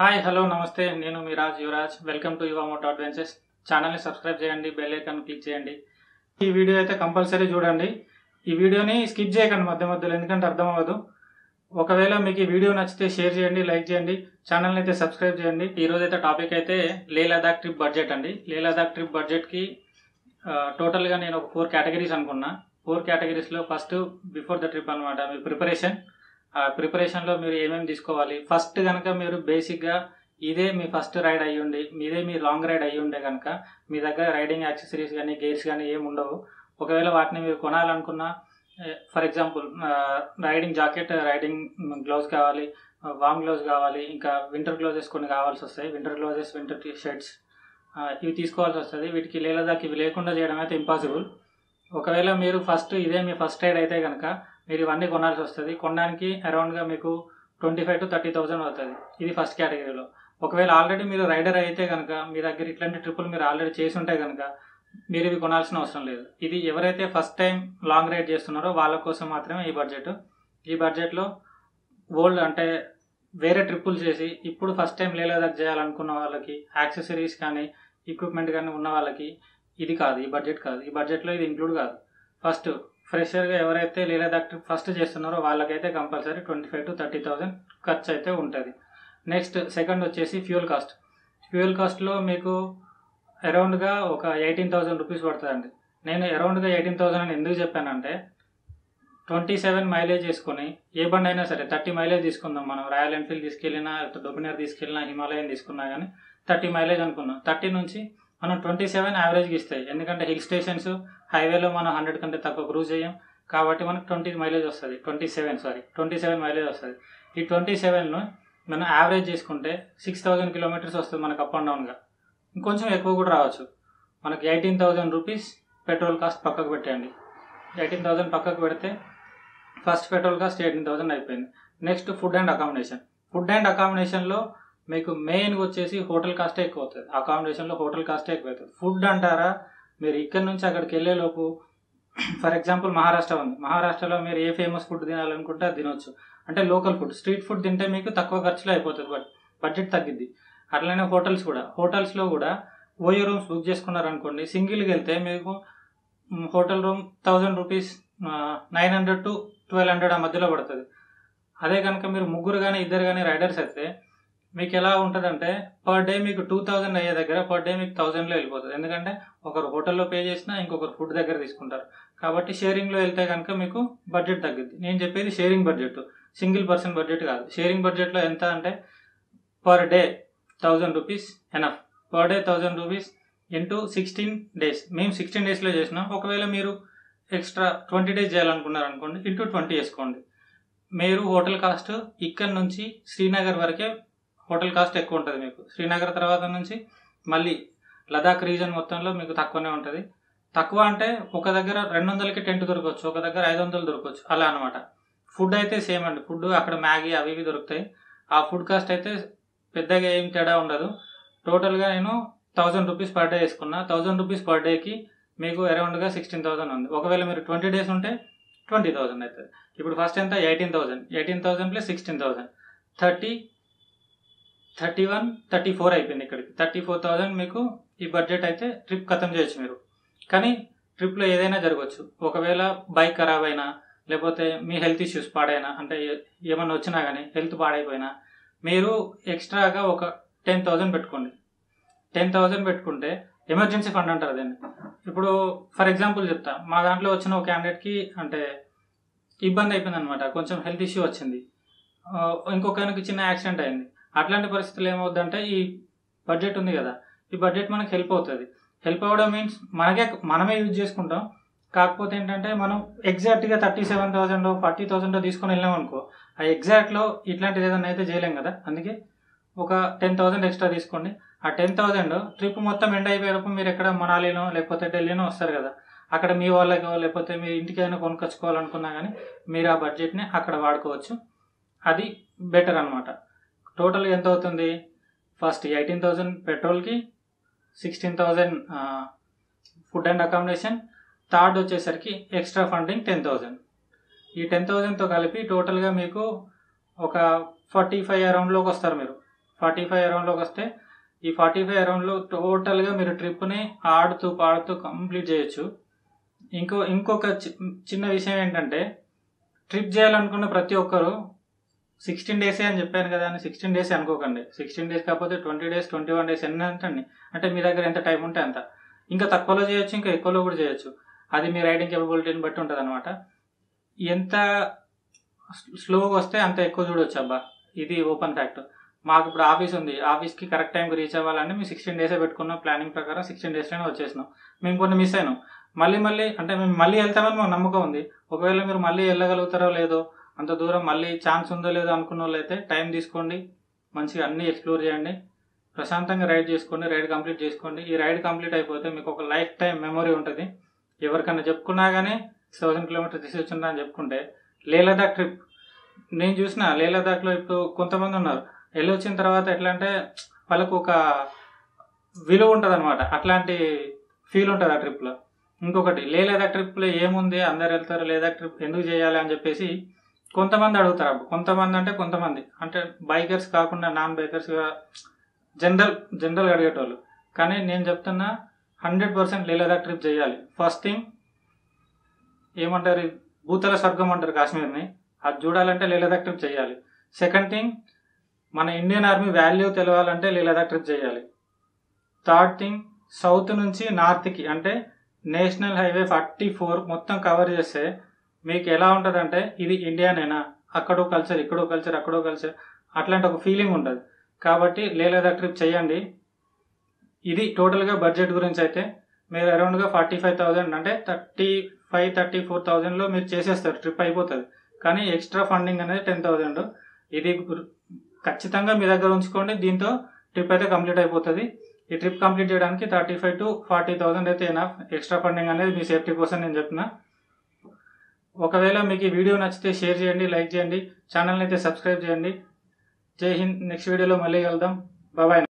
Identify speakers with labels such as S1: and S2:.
S1: Hi hello నమస్తే. నేను మీ Raj Yuvaraj. Welcome to Yuva moto adventures ఛానల్ని సబ్స్క్రైబ్ చేయండి బెల్ ఐకాన్ క్లిక్ చేయండి. ఈ వీడియో అయితే కంపల్సరీ చూడండి. ఈ వీడియోని స్కిప్ చేయకండి మధ్య మధ్యలో ఎందుకంటే అర్థం అవ్వదు. ఒకవేళ మీకు ఈ వీడియో నచ్చితే షేర్ చేయండి లైక్ చేయండి. ఛానల్ని అయితే సబ్స్క్రైబ్ చేయండి. ఈ రోజు అయితే టాపిక్ అయితే లే లదాఖ్ ట్రిప్ బడ్జెట్ అండి. లే లదాఖ్ ట్రిప్ బడ్జెట్కి టోటల్గా నేను ఒక ఫోర్ కేటగిరీస్ అనుకున్నా. ఫోర్ కేటగిరీస్లో ఫస్ట్ బిఫోర్ ద ట్రిప్ అనమాట మీ ప్రిపరేషన్ ప్రిపరేషన్లో మీరు ఏమేమి తీసుకోవాలి? ఫస్ట్ కనుక మీరు బేసిక్గా ఇదే మీ ఫస్ట్ రైడ్ అయ్యి ఉండి మీ లాంగ్ రైడ్ అయ్యి కనుక మీ దగ్గర రైడింగ్ యాక్సెసరీస్ కానీ గేర్స్ కానీ ఏమి ఉండవు. ఒకవేళ వాటిని మీరు కొనాలనుకున్నా for example riding jacket riding gloves కావాలి వామ్ గ్లౌజ్ కావాలి ఇంకా వింటర్ గ్లౌజెస్ కొన్ని కావాల్సి వస్తాయి. Winter gloves winter T shirts ఇవి తీసుకోవాల్సి వస్తుంది. వీటికి లేలదాకా ఇవి లేకుండా చేయడం అయితే ఇంపాసిబుల్ ఒకవేళ మీరు ఫస్ట్ ఇదే మీ ఫస్ట్ రైడ్ అయితే కనుక మీరు ఇవన్నీ కొనాల్సి వస్తుంది. కొనడానికి అరౌండ్గా మీకు twenty five to thirty thousand అవుతుంది ఇది ఫస్ట్ కేటగిరీలో ఒకవేళ ఆల్రెడీ మీరు రైడర్ అయితే కనుక మీ దగ్గర ఇట్లాంటి ట్రిప్పులు మీరు ఆల్రెడీ చేసి ఉంటే కనుక మీరు ఇవి కొనాల్సిన అవసరం లేదు. ఇది ఎవరైతే ఫస్ట్ టైం లాంగ్ రైడ్ చేస్తున్నారో వాళ్ళ కోసం మాత్రమే ఈ బడ్జెట్ ఈ బడ్జెట్లో ఓల్డ్ అంటే వేరే ట్రిప్పులు చేసి ఇప్పుడు ఫస్ట్ టైం లేలేదా చేయాలనుకున్న వాళ్ళకి యాక్సెసరీస్ కానీ ఎక్విప్మెంట్ కానీ ఉన్న వాళ్ళకి ఇది కాదు ఈ బడ్జెట్ కాదు. ఈ బడ్జెట్లో ఇది ఇంక్లూడ్ కాదు. ఫస్ట్ ఫ్రెషర్గా ఎవరైతే లీలా డాక్టర్ ఫస్ట్ చేస్తున్నారో వాళ్ళకైతే compulsory twenty five to thirty thousand ఖర్చు అయితే ఉంటుంది. నెక్స్ట్ సెకండ్ వచ్చేసి ఫ్యూల్ కాస్ట్ ఫ్యూల్ కాస్ట్లో మీకు అరౌండ్గా ఒక ఎయిటీన్ థౌజండ్ రూపీస్ పడుతుందండి. నేను అరౌండ్గా ఎయిటీన్ థౌజండ్ అని ఎందుకు చెప్పానంటే ట్వంటీ సెవెన్ మైలేజ్ తీసుకుని ఏ బండి అయినా సరే థర్టీ మైలేజ్ తీసుకుందాం మనం. రాయల్ ఎన్ఫీల్డ్ తీసుకెళ్ళినా డొమినర్ తీసుకెళ్ళినా హిమాలయన్ తీసుకున్నా కానీ థర్టీ మైలేజ్ అనుకున్నాం థర్టీ నుంచి మనం ట్వంటీ సెవెన్ యావరేజ్కి ఇస్తాయి. ఎందుకంటే హిల్ స్టేషన్స్ హైవేలో మనం హండ్రెడ్ కంటే తక్కువ క్రూజ్ చేయం. కాబట్టి మనకు ట్వంటీ మైలేజ్ వస్తుంది. Twenty seven sorry. Twenty seven mileage వస్తుంది. ఈ ట్వంటీ సెవెన్ను మనం యావరేజ్ చేసుకుంటే సిక్స్ థౌజండ్ కిలోమీటర్స్ వస్తుంది మనకు అప్ అండ్ డౌన్గా. ఇంకొంచెం ఎక్కువ కూడా రావచ్చు. మనకి eighteen thousand rupees petrol cost పక్కకు పెట్టండి ఎయిటీన్ థౌజండ్ పక్కకు పెడితే first petrol cost eighteen thousand అయిపోయింది. Next food and accommodation. Food and అకామిడేషన్లో మీకు మెయిన్గా వచ్చేసి హోటల్ కాస్టే ఎక్కువ అవుతుంది. అకామిడేషన్లో హోటల్ కాస్టే ఎక్కువ అవుతుంది. ఫుడ్ అంటారా? మీరు ఇక్కడ నుంచి అక్కడికి వెళ్ళేలోపు ఫర్ ఎగ్జాంపుల్ మహారాష్ట్ర ఉంది. మహారాష్ట్రలో మీరు ఏ ఫేమస్ ఫుడ్ తినాలనుకుంటే అది తినొచ్చు. అంటే లోకల్ ఫుడ్ స్ట్రీట్ ఫుడ్ తింటే మీకు తక్కువ ఖర్చులో అయిపోతుంది బట్ బడ్జెట్ తగ్గిద్ది. అట్లనే హోటల్స్ కూడా. హోటల్స్లో కూడా ఓయో రూమ్స్ బుక్ చేసుకున్నారనుకోండి సింగిల్కి వెళ్తే మీకు hotel room thousand rupees nine hundred to twelve hundred ఆ మధ్యలో పడుతుంది. అదే కనుక మీరు ముగ్గురు కానీ ఇద్దరు కానీ రైడర్స్ అయితే మీకు ఎలా ఉంటుందంటే పర్ డే మీకు టూ థౌజండ్ అయ్యే దగ్గర పర్ డే మీకు థౌజండ్లో వెళ్ళిపోతుంది. ఎందుకంటే ఒకరు హోటల్లో పే చేసినా ఇంకొకరు ఫుడ్ దగ్గర తీసుకుంటారు. కాబట్టి షేరింగ్లో వెళ్తే కనుక మీకు బడ్జెట్ తగ్గుద్ది. నేను చెప్పేది sharing budget single person budget కాదు. షేరింగ్ బడ్జెట్లో ఎంత అంటే per day thousand rupees enough per day thousand rupees into sixteen days మేము సిక్స్టీన్ డేస్లో చేసినాం. ఒకవేళ మీరు ఎక్స్ట్రా ట్వంటీ డేస్ చేయాలనుకున్నారు అనుకోండి ఇంటూ ట్వంటీ వేసుకోండి మీరు హోటల్ కాస్ట్ ఇక్కడ నుంచి శ్రీనగర్ వరకే హోటల్ కాస్ట్ ఎక్కువ ఉంటుంది మీకు. శ్రీనగర్ తర్వాత నుంచి మళ్ళీ లదాఖ్ రీజన్ మొత్తంలో మీకు తక్కువనే ఉంటుంది. తక్కువ అంటే ఒక దగ్గర రెండు వందలకి టెంట్ దొరకవచ్చు ఒక దగ్గర ఐదు వందలు దొరకవచ్చు అలా అనమాట ఫుడ్ అయితే సేమ్ అండి. ఫుడ్ అక్కడ మ్యాగీ అవి ఇవి దొరుకుతాయి. ఆ ఫుడ్ కాస్ట్ అయితే పెద్దగా ఏం తేడా ఉండదు. టోటల్గా నేను థౌజండ్ రూపీస్ పర్ డే వేసుకున్నా. థౌజండ్ రూపీస్ పర్ డేకి మీకు అరౌండ్గా సిక్స్టీన్ థౌసండ్ ఉంది. ఒకవేళ మీరు ట్వంటీ డేస్ ఉంటే ట్వంటీ థౌసండ్ అవుతుంది. ఇప్పుడు ఫస్ట్ ఎంత? Eighteen thousand. Eighteen thousand plus sixteen thousand. Thirty thirty one thirty four అయిపోయింది ఇక్కడికి. థర్టీ ఫోర్ థౌజండ్ మీకు ఈ బడ్జెట్ అయితే ట్రిప్ ఖతం చేయొచ్చు మీరు. కానీ ట్రిప్లో ఏదైనా జరగవచ్చు ఒకవేళ బైక్ ఖరాబ్ అయినా లేకపోతే మీ హెల్త్ ఇష్యూస్ పాడైనా అంటే ఏమన్నా వచ్చినా కానీ హెల్త్ పాడైపోయినా మీరు ఎక్స్ట్రాగా ఒక టెన్ థౌజండ్ పెట్టుకోండి. టెన్ థౌజండ్ పెట్టుకుంటే ఎమర్జెన్సీ ఫండ్ అంటారు దాన్ని. ఇప్పుడు ఫర్ ఎగ్జాంపుల్ చెప్తా. మా దాంట్లో వచ్చిన ఒక క్యాండిడేట్కి అంటే ఇబ్బంది అయిపోయింది అనమాట కొంచెం హెల్త్ ఇష్యూ వచ్చింది. ఇంకొకరికి చిన్న యాక్సిడెంట్ అయింది. అట్లాంటి పరిస్థితులు ఏమవుద్దంటే ఈ బడ్జెట్ ఉంది కదా. ఈ బడ్జెట్ మనకి హెల్ప్ అవుతుంది. హెల్ప్ అవ్వడం మీన్స్ మనకే మనమే యూజ్ చేసుకుంటాం. కాకపోతే ఏంటంటే మనం ఎగ్జాక్ట్గా thirty seven thousand forty thousand తీసుకొని వెళ్ళాం అనుకో ఆ ఎగ్జాక్ట్లో ఇట్లాంటిది ఏదైనా అయితే చేయలేం కదా. అందుకే ఒక టెన్ థౌసండ్ ఎక్స్ట్రా తీసుకోండి. ఆ టెన్ థౌసండ్ ట్రిప్ మొత్తం ఎండ్ అయిపోయేటప్పుడు మీరు ఎక్కడ మనాలినో లేకపోతే ఢిల్లీనో వస్తారు కదా. అక్కడ మీ వాళ్ళకో లేకపోతే మీ ఇంటికి అయినా కొనుక్కొచ్చుకోవాలనుకున్నా కానీ మీరు ఆ బడ్జెట్ని అక్కడ వాడుకోవచ్చు. అది బెటర్ అనమాట టోటల్ ఎంత అవుతుంది ఫస్ట్ ఎయిటీన్ థౌజండ్ పెట్రోల్కి sixteen thousand food and accommodation. Third వచ్చేసరికి ఎక్స్ట్రా ఫండింగ్ టెన్ థౌజండ్ ఈ టెన్ థౌజండ్తో కలిపి టోటల్గా మీకు ఒక ఫార్టీ ఫైవ్ అరౌండ్లోకి వస్తారు మీరు. ఫార్టీ ఫైవ్ అరౌండ్లోకి వస్తే ఈ ఫార్టీ ఫైవ్ అరౌండ్లో టోటల్గా మీరు ట్రిప్ని ఆడుతూ పాడుతూ కంప్లీట్ చేయొచ్చు. ఇంకో ఇంకొక చి- చిన్న విషయం ఏంటంటే ట్రిప్ చేయాలనుకున్న ప్రతి ఒక్కరు సిక్స్టీన్ డేసే అని చెప్పాను కదా అని సిక్స్టీన్ డేస్ అనుకోకండి. సిక్స్టీన్ డేస్ కాకపోతే twenty days twenty one days ఎన్ని అంటండి? అంటే మీ దగ్గర ఎంత టైం ఉంటే అంత. ఇంకా తక్కువలో చేయొచ్చు ఇంకా ఎక్కువలో కూడా చేయొచ్చు. అది మీ రైడింగ్ కేపబిలిటీని బట్టి ఉంటుంది అనమాట ఎంత స్లోగా వస్తే అంత ఎక్కువ చూడొచ్చు అబ్బా. ఇది ఓపెన్ ఫ్యాక్ట్. మాకు ఇప్పుడు ఆఫీస్ ఉంది. ఆఫీస్కి కరెక్ట్ టైంకి రీచ్ అవ్వాలంటే మేము సిక్స్టీన్ డేసే పెట్టుకున్నాం. ప్లానింగ్ ప్రకారం సిక్స్టీన్ డేస్లోనే వచ్చేసినాం. మేము కొన్ని మిస్ అయినాం. మళ్ళీ మళ్ళీ అంటే మేము మళ్ళీ వెళ్తామని మాకు నమ్మకం ఉంది. ఒకవేళ మీరు మళ్ళీ వెళ్ళగలుగుతారో లేదో అంత దూరం మళ్ళీ ఛాన్స్ ఉందో లేదో అనుకున్న వాళ్ళు అయితే టైం తీసుకోండి. మంచిగా అన్నీ ఎక్స్ప్లోర్ చేయండి. ప్రశాంతంగా రైడ్ చేసుకోండి రైడ్ కంప్లీట్ చేసుకోండి. ఈ రైడ్ కంప్లీట్ అయిపోతే మీకు ఒక లైఫ్ టైం మెమొరీ ఉంటుంది. ఎవరికైనా చెప్పుకున్నా కానీ థౌసండ్ కిలోమీటర్ తీసుకొచ్చిందా అని చెప్పుకుంటే లే లదాఖ్ ట్రిప్. నేను చూసిన లే లదాఖ్లో ఇప్పుడు కొంతమంది ఉన్నారు. వెళ్ళి వచ్చిన తర్వాత ఎట్లా అంటే వాళ్ళకు ఒక విలువ ఉంటుంది అనమాట అట్లాంటి ఫీల్ ఉంటుంది ఆ ట్రిప్లో. ఇంకొకటి లే లదాఖ్ ట్రిప్లో ఏముంది? అందరు వెళ్తారు లేదా ట్రిప్ ఎందుకు చేయాలి అని చెప్పేసి కొంతమంది అడుగుతారు అబ్బా. కొంతమంది అంటే కొంతమంది. అంటే బైకర్స్ కాకుండా నాన్ బైకర్స్గా జనరల్ జనరల్గా అడిగేటోళ్ళు. కానీ నేను చెప్తున్నా హండ్రెడ్ పర్సెంట్ లేలేదా ట్రిప్ చేయాలి. ఫస్ట్ థింగ్ ఏమంటారు భూతల స్వర్గం అంటారు కాశ్మీర్ని. అది చూడాలంటే లే ట్రిప్ చేయాలి. సెకండ్ థింగ్ మన ఇండియన్ ఆర్మీ వాల్యూ తెలవాలంటే లే ట్రిప్ చేయాలి. థర్డ్ థింగ్ సౌత్ నుంచి నార్త్కి అంటే నేషనల్ హైవే ఫార్టీ ఫోర్ మొత్తం కవర్ చేస్తే మీకు ఎలా ఉంటుందంటే ఇది ఇండియానేనా? అక్కడో కల్చర్ ఇక్కడో కల్చర్ అక్కడో కల్చర్. అట్లాంటి ఒక ఫీలింగ్ ఉంటుంది కాబట్టి లేలేదా ట్రిప్ చేయండి. ఇది టోటల్గా బడ్జెట్ గురించి అయితే మీరు అరౌండ్గా ఫార్టీ ఫైవ్ థౌజండ్ అంటే థర్టీ ఫైవ్ థర్టీ ఫోర్ థౌజండ్లో మీరు చేసేస్తారు. ట్రిప్ అయిపోతుంది. కానీ ఎక్స్ట్రా ఫండింగ్ అనేది టెన్ థౌజండ్ ఇది ఖచ్చితంగా మీ దగ్గర ఉంచుకోండి. దీంతో ట్రిప్ అయితే కంప్లీట్ అయిపోతుంది. ఈ ట్రిప్ కంప్లీట్ చేయడానికి thirty five to forty thousand అయితే ఎనఫ్ ఎక్స్ట్రా ఫండింగ్ అనేది మీ సేఫ్టీ కోసం నేను చెప్తున్నాను ఒకవేళ మీకు ఈ వీడియో నచ్చితే షేర్ చేయండి లైక్ చేయండి. ఛానల్ని అయితే సబ్స్క్రైబ్ చేయండి. జై హింద్. నెక్స్ట్ వీడియోలో మళ్ళీ కలుద్దాం. బాబాయ్